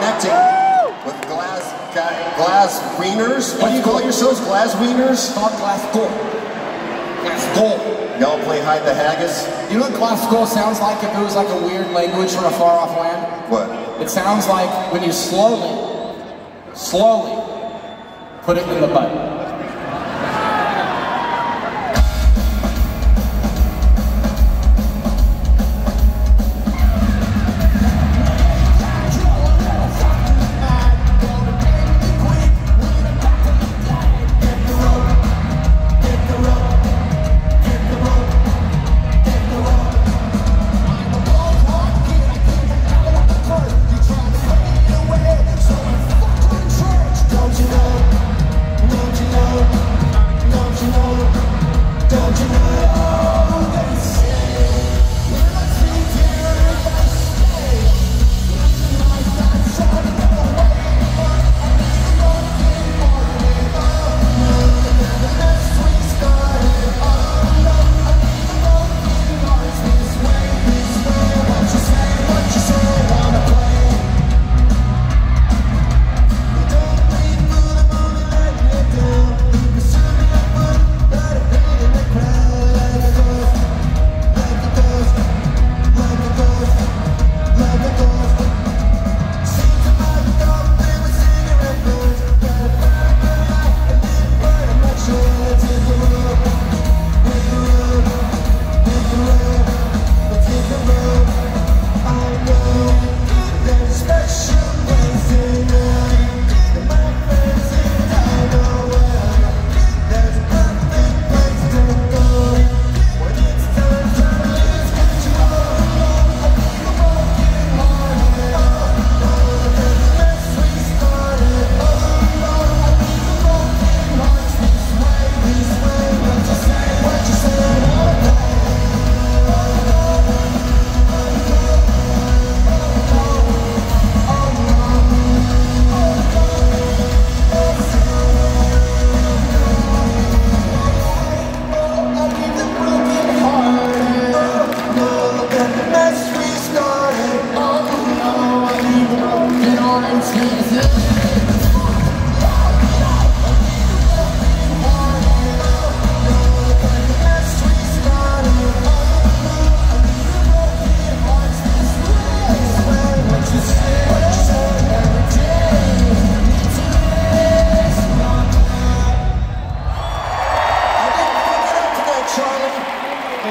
connecting with glass glass wieners. What do you call yourselves? Glass wieners? Not glass gold. Glass gold. Y'all play hide the haggis? You know what glass gold sounds like if it was like a weird language from a far off land? What? It sounds like when you slowly, slowly put it in the butt.